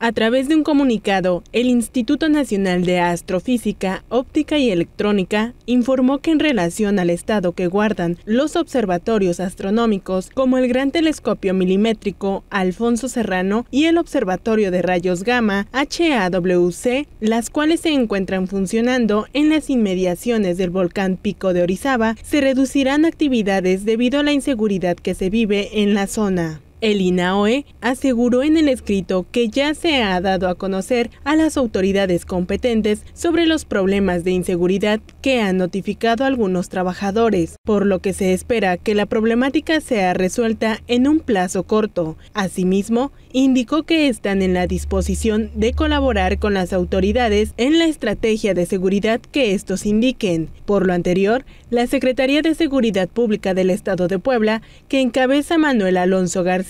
A través de un comunicado, el Instituto Nacional de Astrofísica, Óptica y Electrónica informó que en relación al estado que guardan los observatorios astronómicos como el Gran Telescopio Milimétrico Alfonso Serrano y el Observatorio de Rayos Gamma HAWC, las cuales se encuentran funcionando en las inmediaciones del volcán Pico de Orizaba, se reducirán actividades debido a la inseguridad que se vive en la zona. El INAOE aseguró en el escrito que ya se ha dado a conocer a las autoridades competentes sobre los problemas de inseguridad que han notificado algunos trabajadores, por lo que se espera que la problemática sea resuelta en un plazo corto. Asimismo, indicó que están en la disposición de colaborar con las autoridades en la estrategia de seguridad que estos indiquen. Por lo anterior, la Secretaría de Seguridad Pública del Estado de Puebla, que encabeza Manuel Alonso García,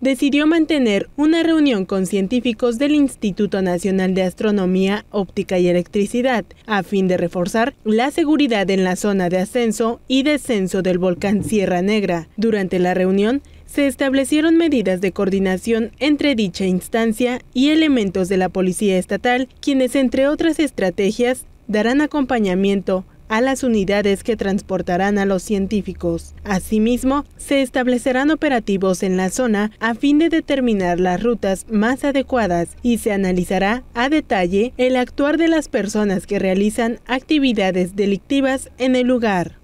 decidió mantener una reunión con científicos del Instituto Nacional de Astronomía, Óptica y Electricidad, a fin de reforzar la seguridad en la zona de ascenso y descenso del volcán Sierra Negra. Durante la reunión, se establecieron medidas de coordinación entre dicha instancia y elementos de la Policía Estatal, quienes, entre otras estrategias, darán acompañamiento a las unidades que transportarán a los científicos. Asimismo, se establecerán operativos en la zona a fin de determinar las rutas más adecuadas y se analizará a detalle el actuar de las personas que realizan actividades delictivas en el lugar.